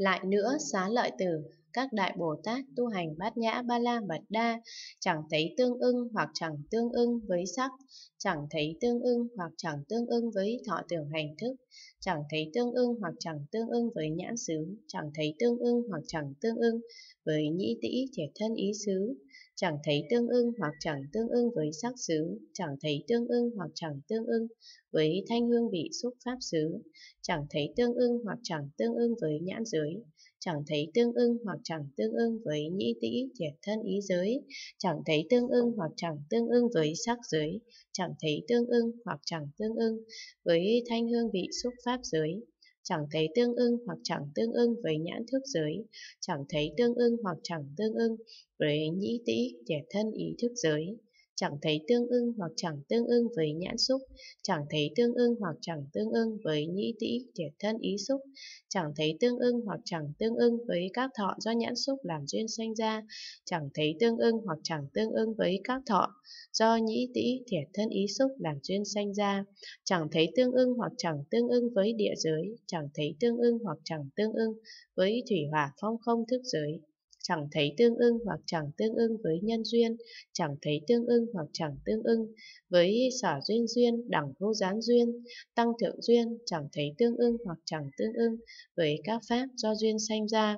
Lại nữa, xá lợi tử, các đại Bồ Tát tu hành bát nhã ba la mật đa, chẳng thấy tương ưng hoặc chẳng tương ưng với sắc, chẳng thấy tương ưng hoặc chẳng tương ưng với thọ tưởng hành thức, chẳng thấy tương ưng hoặc chẳng tương ưng với nhãn xứ, chẳng thấy tương ưng hoặc chẳng tương ưng với nhĩ tĩ thiệt thân ý xứ, chẳng thấy tương ưng hoặc chẳng tương ưng với sắc xứ, chẳng thấy tương ưng hoặc chẳng tương ưng với thanh hương vị xúc pháp xứ, chẳng thấy tương ưng hoặc chẳng tương ưng với nhãn giới, chẳng thấy tương ưng hoặc chẳng tương ưng với nhĩ tĩ thiệt thân ý giới, chẳng thấy tương ưng hoặc chẳng tương ưng với sắc giới, chẳng thấy tương ưng hoặc chẳng tương ưng với thanh hương vị xúc pháp giới, chẳng thấy tương ưng hoặc chẳng tương ưng với nhãn thức giới, chẳng thấy tương ưng hoặc chẳng tương ưng với nhĩ tĩ thiệt thân ý thức giới chẳng thấy tương ưng hoặc chẳng tương ưng với nhãn xúc, chẳng thấy tương ưng hoặc chẳng tương ưng với nhĩ tĩ thiệt thân ý xúc, chẳng thấy tương ưng hoặc chẳng tương ưng với các thọ do nhãn xúc làm duyên sanh ra, chẳng thấy tương ưng hoặc chẳng tương ưng với các thọ do nhĩ tĩ thiệt thân ý xúc làm duyên sanh ra, chẳng thấy tương ưng hoặc chẳng tương ưng với địa giới, chẳng thấy tương ưng hoặc chẳng tương ưng với thủy hỏa phong không thức giới chẳng thấy tương ưng hoặc chẳng tương ưng với nhân duyên, chẳng thấy tương ưng hoặc chẳng tương ưng với sở duyên duyên, đẳng vô gián duyên, tăng thượng duyên, chẳng thấy tương ưng hoặc chẳng tương ưng với các pháp do duyên sanh ra,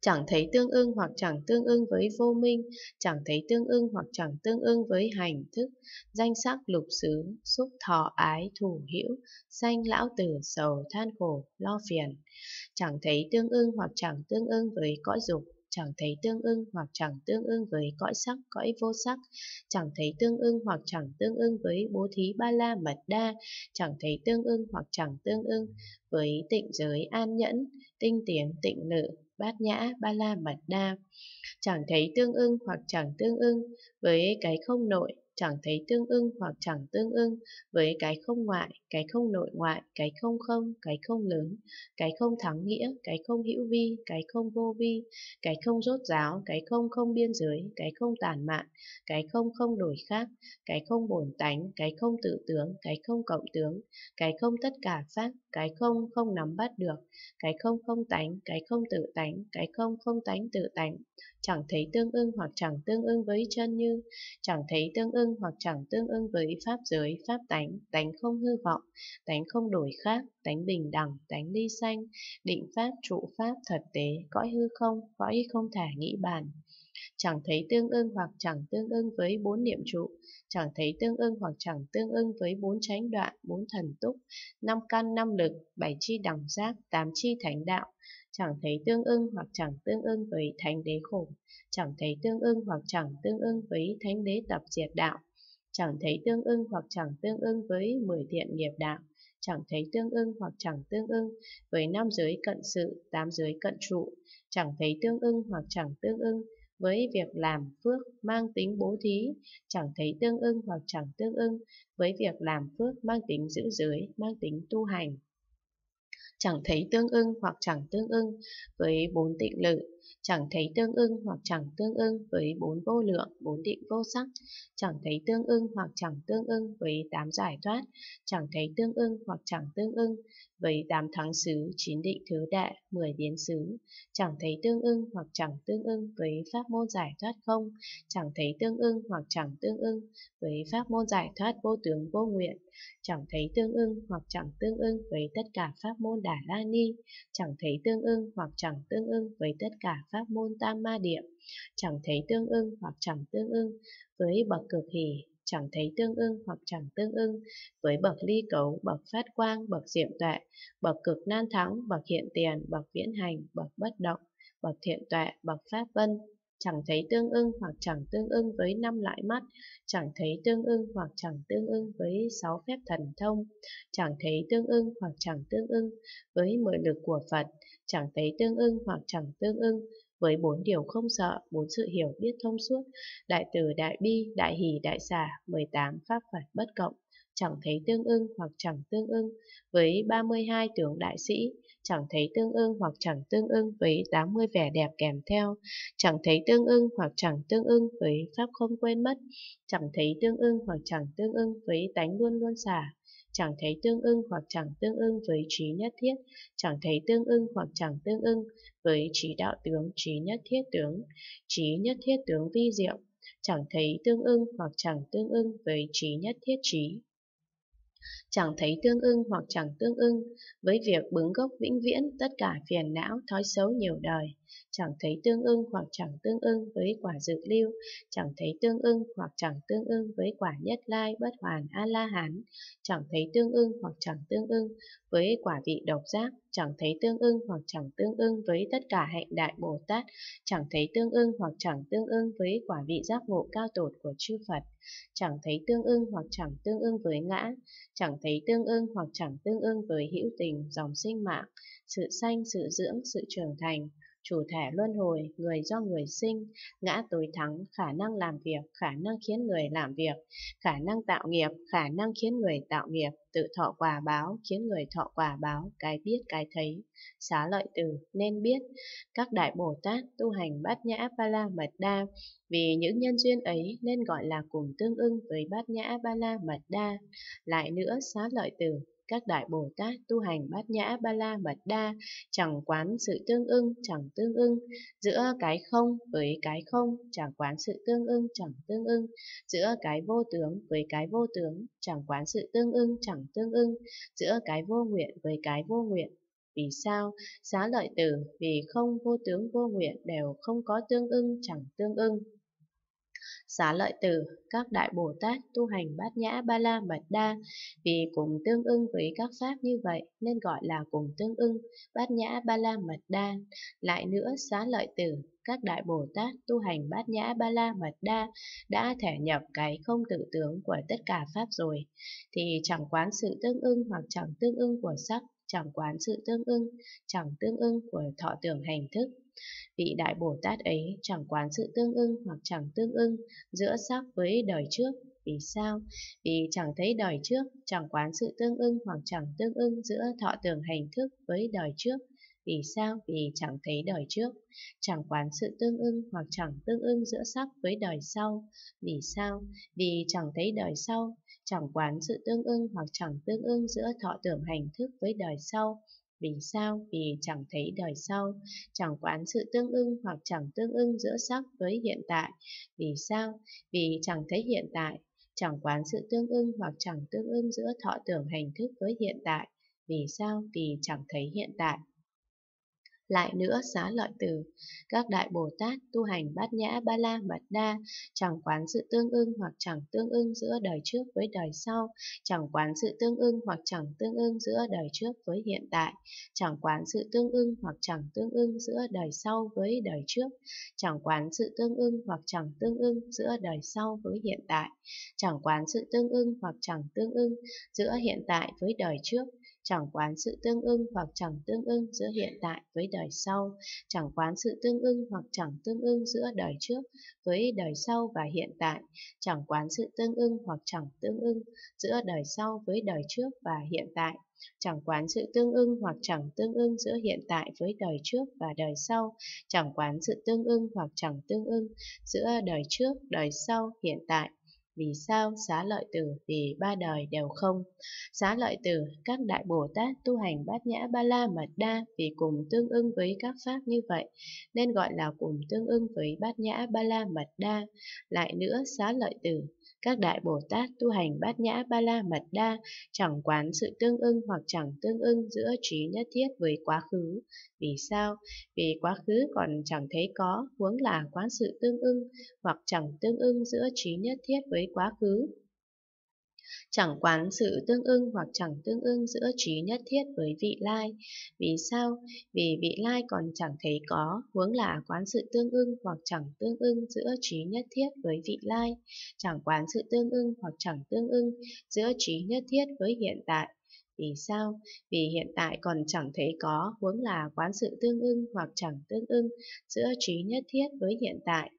chẳng thấy tương ưng hoặc chẳng tương ưng với vô minh, chẳng thấy tương ưng hoặc chẳng tương ưng với hành thức, danh sắc lục xứ, xúc thọ ái thủ hữu, sanh lão tử sầu than khổ, lo phiền, chẳng thấy tương ưng hoặc chẳng tương ưng với cõi dục, chẳng thấy tương ưng hoặc chẳng tương ưng với cõi sắc, cõi vô sắc, chẳng thấy tương ưng hoặc chẳng tương ưng với bố thí ba la mật đa, chẳng thấy tương ưng hoặc chẳng tương ưng với tịnh giới an nhẫn, tinh tiến tịnh lự, bát nhã ba la mật đa, chẳng thấy tương ưng hoặc chẳng tương ưng với cái không nội, chẳng thấy tương ưng hoặc chẳng tương ưng với cái không ngoại, cái không nội ngoại, cái không không, cái không lớn, cái không thắng nghĩa, cái không hữu vi, cái không vô vi, cái không rốt ráo, cái không không biên giới, cái không tàn mạn, cái không không đổi khác, cái không bổn tánh, cái không tự tướng, cái không cộng tướng, cái không tất cả pháp, cái không không nắm bắt được, cái không không tánh, cái không tự tánh, cái không không tánh tự tánh, chẳng thấy tương ưng hoặc chẳng tương ưng với chân như, chẳng thấy tương ưng hoặc chẳng tương ưng với pháp giới, pháp tánh, tánh không hư vọng, tánh không đổi khác, tánh bình đẳng, tánh ly sanh, định pháp, trụ pháp, thật tế, cõi hư không, cõi không thể nghĩ bàn. Chẳng thấy tương ưng hoặc chẳng tương ưng với bốn niệm trụ, chẳng thấy tương ưng hoặc chẳng tương ưng với bốn chánh đoạn, bốn thần túc, năm căn năm lực, bảy chi đẳng giác, tám chi thánh đạo, chẳng thấy tương ưng hoặc chẳng tương ưng với thánh đế khổ, chẳng thấy tương ưng hoặc chẳng tương ưng với thánh đế tập diệt đạo, chẳng thấy tương ưng hoặc chẳng tương ưng với mười thiện nghiệp đạo, chẳng thấy tương ưng hoặc chẳng tương ưng với năm giới cận sự, tám giới cận trụ, chẳng thấy tương ưng hoặc chẳng tương ưng với việc làm phước mang tính bố thí, chẳng thấy tương ưng hoặc chẳng tương ưng với việc làm phước mang tính giữ giới, mang tính tu hành chẳng thấy tương ưng hoặc chẳng tương ưng với bốn tịnh lự, chẳng thấy tương ưng hoặc chẳng tương ưng với bốn vô lượng, bốn định vô sắc, chẳng thấy tương ưng hoặc chẳng tương ưng với tám giải thoát, chẳng thấy tương ưng hoặc chẳng tương ưng với tám thắng xứ, chín định thứ đệ, mười biến xứ, chẳng thấy tương ưng hoặc chẳng tương ưng với pháp môn giải thoát không, chẳng thấy tương ưng hoặc chẳng tương ưng với pháp môn giải thoát vô tướng vô nguyện, chẳng thấy tương ưng hoặc chẳng tương ưng với tất cả pháp môn Đà La Ni, chẳng thấy tương ưng hoặc chẳng tương ưng với tất cả pháp môn Tam Ma Địa, chẳng thấy tương ưng hoặc chẳng tương ưng. Với bậc cực hỷ, chẳng thấy tương ưng hoặc chẳng tương ưng. Với bậc ly cấu, bậc phát quang, bậc diệm tuệ, bậc cực nan thắng, bậc hiện tiền, bậc viễn hành, bậc bất động, bậc thiện tuệ, bậc pháp vân, chẳng thấy tương ưng hoặc chẳng tương ưng với năm loại mắt, chẳng thấy tương ưng hoặc chẳng tương ưng với sáu phép thần thông, chẳng thấy tương ưng hoặc chẳng tương ưng với mười lực của Phật, chẳng thấy tương ưng hoặc chẳng tương ưng với bốn điều không sợ, bốn sự hiểu biết thông suốt, đại từ, đại bi, đại hỷ, đại xả, 18 pháp Phật bất cộng, chẳng thấy tương ưng hoặc chẳng tương ưng với 32 tướng đại sĩ, chẳng thấy tương ưng hoặc chẳng tương ưng với 80 vẻ đẹp kèm theo, chẳng thấy tương ưng hoặc chẳng tương ưng với pháp không quên mất, chẳng thấy tương ưng hoặc chẳng tương ưng với tánh luôn luôn xả, chẳng thấy tương ưng hoặc chẳng tương ưng với trí nhất thiết, chẳng thấy tương ưng hoặc chẳng tương ưng với trí đạo tướng, trí nhất thiết tướng, trí nhất thiết tướng vi diệu, chẳng thấy tương ưng hoặc chẳng tương ưng với trí nhất thiết trí. Chẳng thấy tương ưng hoặc chẳng tương ưng với việc bứng gốc vĩnh viễn tất cả phiền não thói xấu nhiều đời, chẳng thấy tương ưng hoặc chẳng tương ưng với quả dự lưu, chẳng thấy tương ưng hoặc chẳng tương ưng với quả nhất lai bất hoàn A-la-hán, chẳng thấy tương ưng hoặc chẳng tương ưng với quả vị độc giác, chẳng thấy tương ưng hoặc chẳng tương ưng với tất cả hạnh đại Bồ Tát, chẳng thấy tương ưng hoặc chẳng tương ưng với quả vị giác ngộ cao tột của chư Phật, chẳng thấy tương ưng hoặc chẳng tương ưng với ngã, chẳng thấy tương ưng hoặc chẳng tương ưng với hữu tình, dòng sinh mạng, sự sanh, sự dưỡng, sự trưởng thành, chủ thể luân hồi, người do người sinh, ngã tối thắng, khả năng làm việc, khả năng khiến người làm việc, khả năng tạo nghiệp, khả năng khiến người tạo nghiệp, tự thọ quả báo, khiến người thọ quả báo, cái biết cái thấy, xá lợi từ, nên biết, các đại Bồ Tát tu hành bát nhã ba la mật đa, vì những nhân duyên ấy nên gọi là cùng tương ưng với bát nhã ba la mật đa. Lại nữa xá lợi từ, các đại Bồ Tát tu hành bát nhã ba la mật đa, chẳng quán sự tương ưng, chẳng tương ưng, giữa cái không với cái không, chẳng quán sự tương ưng, chẳng tương ưng, giữa cái vô tướng với cái vô tướng, chẳng quán sự tương ưng, chẳng tương ưng, giữa cái vô nguyện với cái vô nguyện. Vì sao? Xá lợi tử, vì không vô tướng vô nguyện đều không có tương ưng, chẳng tương ưng. Xá lợi tử, các đại Bồ Tát tu hành bát nhã ba la mật đa, vì cùng tương ưng với các pháp như vậy nên gọi là cùng tương ưng, bát nhã ba la mật đa. Lại nữa, xá lợi tử, các đại Bồ Tát tu hành bát nhã ba la mật đa đã thể nhập cái không tự tướng của tất cả pháp rồi, thì chẳng quán sự tương ưng hoặc chẳng tương ưng của sắc, chẳng quán sự tương ưng, chẳng tương ưng của thọ tưởng hành thức, Vị Đại Bồ Tát ấy chẳng quán sự tương ưng hoặc chẳng tương ưng giữa sắc với đời trước. Vì sao? Vì chẳng thấy đời trước, chẳng quán sự tương ưng hoặc chẳng tương ưng giữa thọ tưởng hành thức với đời trước. Vì sao? Vì chẳng thấy đời trước, chẳng quán sự tương ưng hoặc chẳng tương ưng giữa sắc với đời sau. Vì sao? Vì chẳng thấy đời sau, chẳng quán sự tương ưng hoặc chẳng tương ưng giữa thọ tưởng hành thức với đời sau. Vì sao? Vì chẳng thấy đời sau, chẳng quán sự tương ưng hoặc chẳng tương ưng giữa sắc với hiện tại. Vì sao? Vì chẳng thấy hiện tại, chẳng quán sự tương ưng hoặc chẳng tương ưng giữa thọ tưởng hành thức với hiện tại. Vì sao? Vì chẳng thấy hiện tại. Lại nữa xá lợi từ, các đại Bồ Tát tu hành bát nhã ba la mật đa, chẳng quán sự tương ưng hoặc chẳng tương ưng giữa đời trước với đời sau, chẳng quán sự tương ưng hoặc chẳng tương ưng giữa đời trước với hiện tại, chẳng quán sự tương ưng hoặc chẳng tương ưng giữa đời sau với đời trước, chẳng quán sự tương ưng hoặc chẳng tương ưng giữa đời sau với hiện tại, chẳng quán sự tương ưng hoặc chẳng tương ưng giữa hiện tại với đời trước, chẳng quán sự tương ưng hoặc chẳng tương ưng giữa hiện tại với đời sau, chẳng quán sự tương ưng hoặc chẳng tương ưng giữa đời trước với đời sau và hiện tại, chẳng quán sự tương ưng hoặc chẳng tương ưng giữa đời sau với đời trước và hiện tại, chẳng quán sự tương ưng hoặc chẳng tương ưng giữa hiện tại với đời trước và đời sau, chẳng quán sự tương ưng hoặc chẳng tương ưng giữa đời trước, đời sau, hiện tại, vì sao? Xá lợi tử vì ba đời đều không. Xá lợi tử, các đại Bồ Tát tu hành bát nhã ba la mật đa vì cùng tương ưng với các pháp như vậy, nên gọi là cùng tương ưng với bát nhã ba la mật đa. Lại nữa, xá lợi tử, các đại Bồ Tát tu hành bát nhã ba la mật đa, chẳng quán sự tương ưng hoặc chẳng tương ưng giữa trí nhất thiết với quá khứ. Vì sao? Vì quá khứ còn chẳng thấy có, huống là quán sự tương ưng, hoặc chẳng tương ưng giữa trí nhất thiết với quá khứ chẳng quán sự tương ưng hoặc chẳng tương ưng giữa trí nhất thiết với vị lai. Vì sao? Vì vị lai còn chẳng thấy có, huống là quán sự tương ưng hoặc chẳng tương ưng giữa trí nhất thiết với vị lai, chẳng quán sự tương ưng hoặc chẳng tương ưng giữa trí nhất thiết với hiện tại. Vì sao? Vì hiện tại còn chẳng thấy có, huống là quán sự tương ưng hoặc chẳng tương ưng giữa trí nhất thiết với hiện tại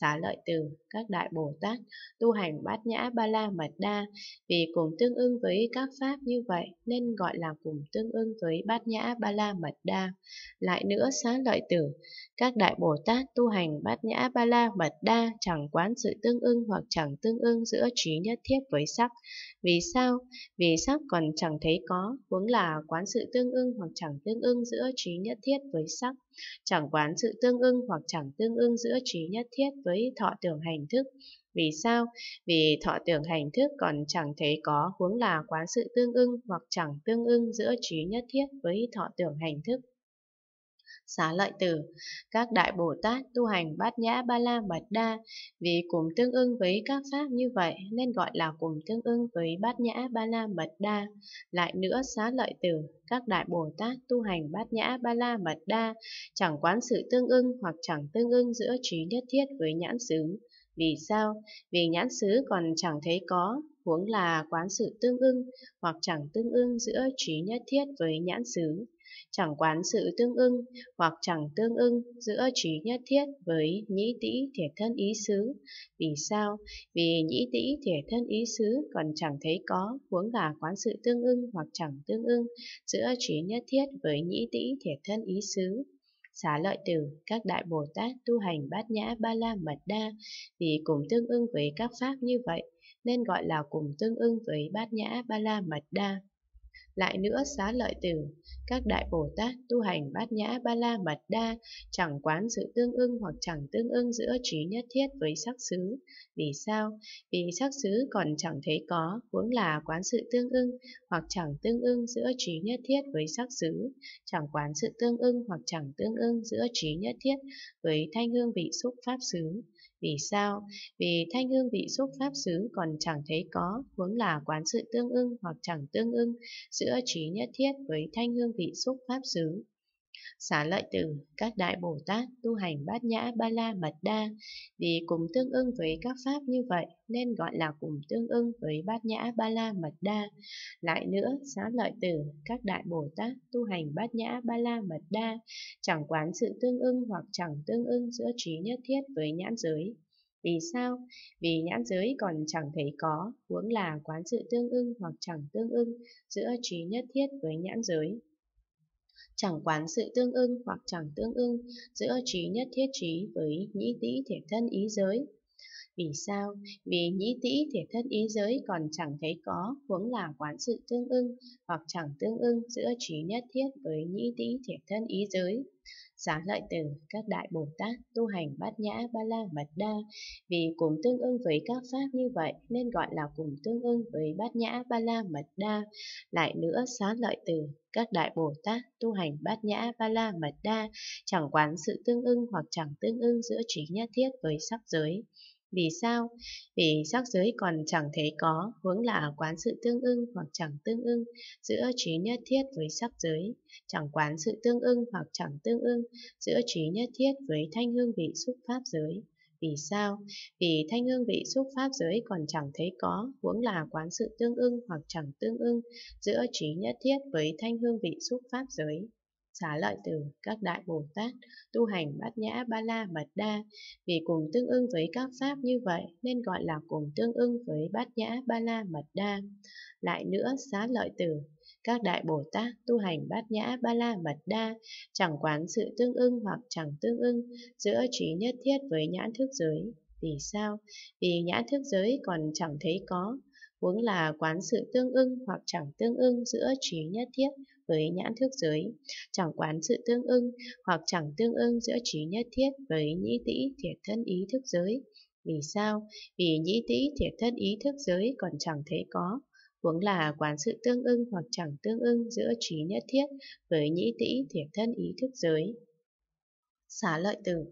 xá lợi từ, các đại Bồ Tát, tu hành bát nhã ba la mật đa, vì cùng tương ưng với các pháp như vậy nên gọi là cùng tương ưng với bát nhã ba la mật đa. Lại nữa xá lợi tử, các đại Bồ Tát tu hành bát nhã ba la mật đa chẳng quán sự tương ưng hoặc chẳng tương ưng giữa trí nhất thiết với sắc. Vì sao? Vì sắc còn chẳng thấy có, huống là quán sự tương ưng hoặc chẳng tương ưng giữa trí nhất thiết với sắc. Chẳng quán sự tương ưng hoặc chẳng tương ưng giữa trí nhất thiết với thọ tưởng hành thức. Vì sao? Vì thọ tưởng hành thức còn chẳng thấy có huống là quán sự tương ưng hoặc chẳng tương ưng giữa trí nhất thiết với thọ tưởng hành thức. Xá lợi tử, các đại Bồ Tát tu hành bát nhã ba la mật đa, vì cùng tương ưng với các pháp như vậy nên gọi là cùng tương ưng với bát nhã ba la mật đa. Lại nữa xá lợi tử, các đại Bồ Tát tu hành bát nhã ba la mật đa, chẳng quán sự tương ưng hoặc chẳng tương ưng giữa trí nhất thiết với nhãn xứ. Vì sao? Vì nhãn xứ còn chẳng thấy có, huống là quán sự tương ưng hoặc chẳng tương ưng giữa trí nhất thiết với nhãn xứ chẳng quán sự tương ưng hoặc chẳng tương ưng giữa trí nhất thiết với nhĩ tĩ thể thân ý xứ. Vì sao? Vì nhĩ tĩ thể thân ý xứ còn chẳng thấy có, huống là quán sự tương ưng hoặc chẳng tương ưng giữa trí nhất thiết với nhĩ tĩ thể thân ý xứ. Xá lợi tử, các đại Bồ Tát tu hành bát nhã ba la mật đa, vì cùng tương ưng với các pháp như vậy, nên gọi là cùng tương ưng với bát nhã ba la mật đa. Lại nữa xá lợi tử, các đại Bồ Tát tu hành bát nhã ba la mật đa, chẳng quán sự tương ưng hoặc chẳng tương ưng giữa trí nhất thiết với sắc xứ. Vì sao? Vì sắc xứ còn chẳng thấy có, huống là quán sự tương ưng hoặc chẳng tương ưng giữa trí nhất thiết với sắc xứ, chẳng quán sự tương ưng hoặc chẳng tương ưng giữa trí nhất thiết với thanh hương vị xúc pháp xứ. Vì sao? Vì thanh hương vị xúc pháp xứ còn chẳng thấy có, huống là quán sự tương ưng hoặc chẳng tương ưng giữa trí nhất thiết với thanh hương vị xúc pháp xứ. Xá lợi tử, các đại Bồ Tát tu hành bát nhã ba la mật đa, vì cùng tương ưng với các pháp như vậy nên gọi là cùng tương ưng với bát nhã ba la mật đa. Lại nữa, xá lợi tử, các đại Bồ Tát tu hành bát nhã ba la mật đa, chẳng quán sự tương ưng hoặc chẳng tương ưng giữa trí nhất thiết với nhãn giới. Vì sao? Vì nhãn giới còn chẳng thấy có, huống là quán sự tương ưng hoặc chẳng tương ưng giữa trí nhất thiết với nhãn giới chẳng quán sự tương ưng hoặc chẳng tương ưng, giữa trí nhất thiết trí với nhĩ tĩ thể thân ý giới. Vì sao? Vì nhĩ tĩ thể thân ý giới còn chẳng thấy có, huống là quán sự tương ưng hoặc chẳng tương ưng giữa trí nhất thiết với nhĩ tĩ thể thân ý giới. Giá lợi từ các đại Bồ Tát tu hành bát nhã ba la mật đa, vì cùng tương ưng với các pháp như vậy nên gọi là cùng tương ưng với bát nhã ba la mật đa. Lại nữa xá lợi từ các đại Bồ Tát tu hành bát nhã ba la mật đa, chẳng quán sự tương ưng hoặc chẳng tương ưng giữa trí nhất thiết với sắc giới. Vì sao? Vì sắc giới còn chẳng thấy có, huống là quán sự tương ưng hoặc chẳng tương ưng giữa trí nhất thiết với sắc giới, chẳng quán sự tương ưng hoặc chẳng tương ưng giữa trí nhất thiết với thanh hương vị xúc pháp giới. Vì sao? Vì thanh hương vị xúc pháp giới còn chẳng thấy có, huống là quán sự tương ưng hoặc chẳng tương ưng giữa trí nhất thiết với thanh hương vị xúc pháp giới xá lợi từ các đại Bồ Tát tu hành bát nhã ba la mật đa vì cùng tương ưng với các pháp như vậy nên gọi là cùng tương ưng với bát nhã ba la mật đa. Lại nữa xá lợi từ các đại Bồ Tát tu hành bát nhã ba la mật đa chẳng quán sự tương ưng hoặc chẳng tương ưng giữa trí nhất thiết với nhãn thức giới. Vì sao? Vì nhãn thức giới còn chẳng thấy có, huống là quán sự tương ưng hoặc chẳng tương ưng giữa trí nhất thiết với nhãn thức giới, chẳng quán sự tương ưng hoặc chẳng tương ưng giữa trí nhất thiết với nhĩ tĩ thiệt thân ý thức giới. Vì sao? Vì nhĩ tĩ thiệt thân ý thức giới còn chẳng thấy có, huống là quán sự tương ưng hoặc chẳng tương ưng giữa trí nhất thiết với nhĩ tĩ thiệt thân ý thức giới xá lợi tử.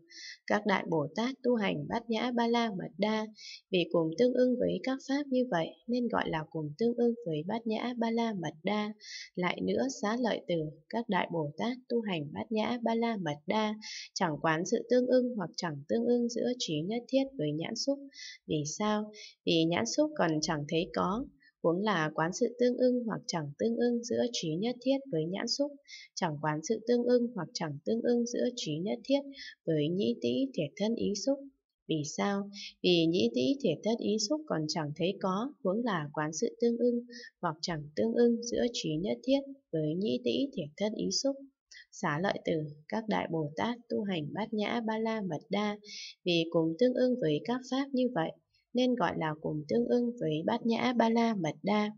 Các đại Bồ Tát tu hành bát nhã ba la mật đa, vì cùng tương ưng với các pháp như vậy nên gọi là cùng tương ưng với bát nhã ba la mật đa. Lại nữa xá lợi tử, các đại Bồ Tát tu hành bát nhã ba la mật đa, chẳng quán sự tương ưng hoặc chẳng tương ưng giữa trí nhất thiết với nhãn xúc. Vì sao? Vì nhãn xúc còn chẳng thấy có, huống là quán sự tương ưng hoặc chẳng tương ưng giữa trí nhất thiết với nhãn xúc, chẳng quán sự tương ưng hoặc chẳng tương ưng giữa trí nhất thiết với nhĩ tĩ thiệt thân ý xúc. Vì sao? Vì nhĩ tĩ thiệt thất ý xúc còn chẳng thấy có, huống là quán sự tương ưng, hoặc chẳng tương ưng giữa trí nhất thiết với nhĩ tĩ thiệt thất ý xúc. Xá lợi tử, các đại Bồ Tát tu hành bát nhã ba la mật đa, vì cùng tương ưng với các pháp như vậy, nên gọi là cùng tương ưng với bát nhã ba la mật đa.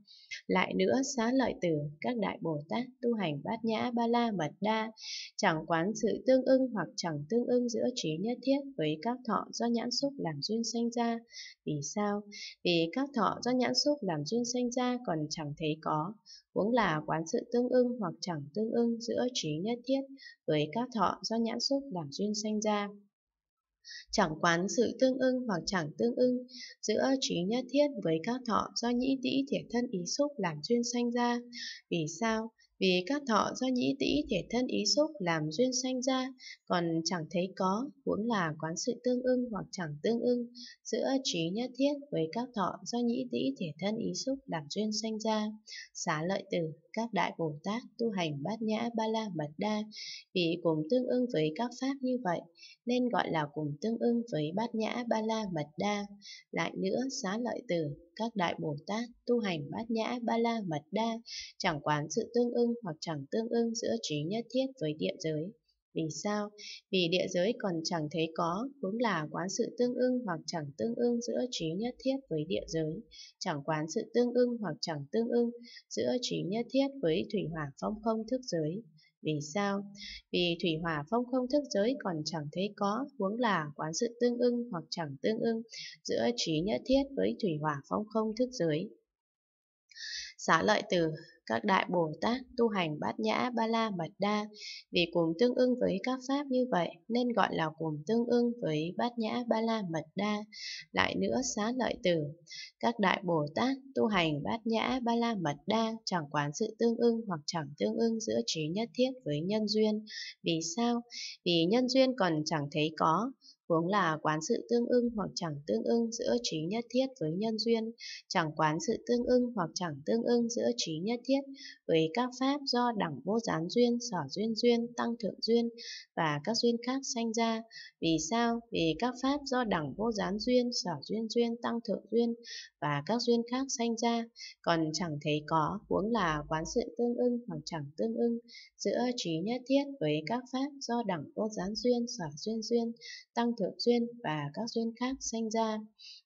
Lại nữa, xá lợi tử, các đại Bồ Tát tu hành bát nhã ba la mật đa, chẳng quán sự tương ưng hoặc chẳng tương ưng giữa trí nhất thiết với các thọ do nhãn xúc làm duyên sanh ra. Vì sao? Vì các thọ do nhãn xúc làm duyên sanh ra còn chẳng thấy có, huống là quán sự tương ưng hoặc chẳng tương ưng giữa trí nhất thiết với các thọ do nhãn xúc làm duyên sanh ra chẳng quán sự tương ưng hoặc chẳng tương ưng giữa trí nhất thiết với các thọ do nhĩ tĩ thiệt thân ý xúc làm duyên sanh ra. Vì sao? Vì các thọ do nhĩ tĩ thể thân ý xúc làm duyên sanh ra, còn chẳng thấy có, huống là quán sự tương ưng hoặc chẳng tương ưng, giữa trí nhất thiết với các thọ do nhĩ tĩ thể thân ý xúc làm duyên sanh ra. Xá lợi tử, các đại Bồ Tát tu hành bát nhã ba la mật đa, vì cùng tương ưng với các pháp như vậy, nên gọi là cùng tương ưng với bát nhã ba la mật đa. Lại nữa, xá lợi tử, các đại Bồ Tát tu hành bát nhã ba la mật đa, chẳng quán sự tương ưng hoặc chẳng tương ưng giữa trí nhất thiết với địa giới. Vì sao? Vì địa giới còn chẳng thấy có, cũng là quán sự tương ưng hoặc chẳng tương ưng giữa trí nhất thiết với địa giới, chẳng quán sự tương ưng hoặc chẳng tương ưng giữa trí nhất thiết với thủy hỏa phong không thức giới. Vì sao? Vì thủy hỏa phong không thức giới còn chẳng thấy có, huống là quán sự tương ưng hoặc chẳng tương ưng giữa trí nhất thiết với thủy hỏa phong không thức giới. Xá lợi từ các đại Bồ Tát tu hành bát nhã ba la mật đa, vì cùng tương ưng với các pháp như vậy nên gọi là cùng tương ưng với bát nhã ba la mật đa. Lại nữa xá lợi tử, các đại Bồ Tát tu hành bát nhã ba la mật đa chẳng quán sự tương ưng hoặc chẳng tương ưng giữa trí nhất thiết với nhân duyên. Vì sao? Vì nhân duyên còn chẳng thấy có, vốn là quán sự tương ưng hoặc chẳng tương ưng giữa trí nhất thiết với nhân duyên, chẳng quán sự tương ưng hoặc chẳng tương ưng giữa trí nhất thiết với các pháp do đẳng vô gián duyên, sở duyên duyên, tăng thượng duyên và các duyên khác sanh ra. Vì sao? Vì các pháp do đẳng vô gián duyên, sở duyên duyên, tăng thượng duyên và các duyên khác sanh ra, còn chẳng thấy có, huống là quán sự tương ưng hoặc chẳng tương ưng giữa trí nhất thiết với các pháp do đẳng vô gián duyên, sở duyên duyên, tăng thượng duyên và các duyên khác sanh ra.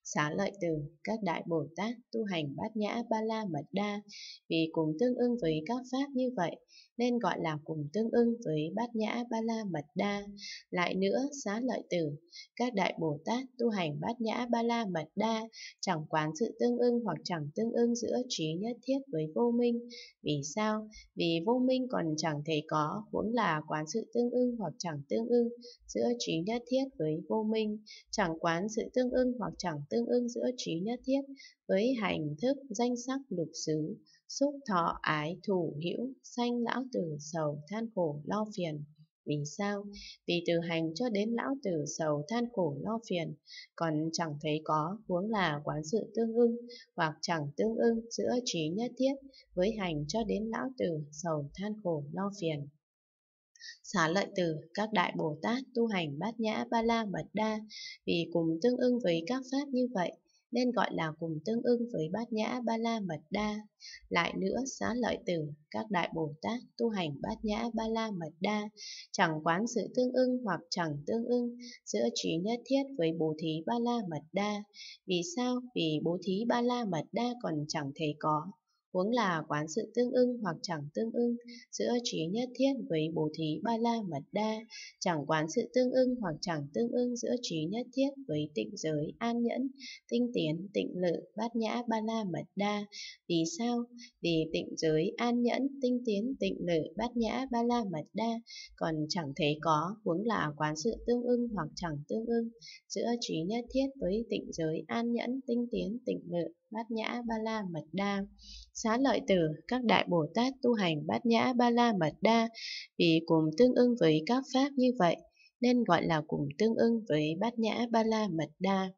Xá lợi từ các đại Bồ Tát tu hành bát nhã ba la mật đa, vì cùng tương ưng với các pháp như vậy, nên gọi là cùng tương ưng với bát nhã ba la mật đa. Lại nữa, xá lợi tử, các đại Bồ Tát tu hành bát nhã ba la mật đa, chẳng quán sự tương ưng hoặc chẳng tương ưng giữa trí nhất thiết với vô minh. Vì sao? Vì vô minh còn chẳng thể có, huống là quán sự tương ưng hoặc chẳng tương ưng giữa trí nhất thiết với vô minh, chẳng quán sự tương ưng hoặc chẳng tương ưng giữa trí nhất thiết với hành thức danh sắc lục xứ xúc thọ ái thủ hữu sanh lão tử sầu than khổ lo phiền vì sao? Vì từ hành cho đến lão tử sầu than khổ lo phiền, còn chẳng thấy có huống là quán sự tương ưng hoặc chẳng tương ưng giữa trí nhất thiết với hành cho đến lão tử sầu than khổ lo phiền. Xá lợi tử, các đại Bồ Tát tu hành bát nhã ba la mật đa, vì cùng tương ưng với các pháp như vậy, nên gọi là cùng tương ưng với bát nhã ba la mật đa. Lại nữa, xá lợi tử, các đại Bồ Tát tu hành bát nhã ba la mật đa, chẳng quán sự tương ưng hoặc chẳng tương ưng giữa trí nhất thiết với bố thí ba la mật đa. Vì sao? Vì bố thí ba la mật đa còn chẳng thấy có huống là quán sự tương ưng hoặc chẳng tương ưng giữa trí nhất thiết với bố thí ba la mật đa, chẳng quán sự tương ưng hoặc chẳng tương ưng giữa trí nhất thiết với tịnh giới an nhẫn, tinh tiến, tịnh lự, bát nhã ba la mật đa. Vì sao? Vì tịnh giới an nhẫn, tinh tiến, tịnh lự, bát nhã ba la mật đa còn chẳng thấy có, huống là quán sự tương ưng hoặc chẳng tương ưng giữa trí nhất thiết với tịnh giới an nhẫn, tinh tiến, tịnh lự, bát nhã ba la mật đa. Xá lợi tử, các đại Bồ Tát tu hành bát nhã ba la mật đa, vì cùng tương ưng với các pháp như vậy, nên gọi là cùng tương ưng với bát nhã ba la mật đa.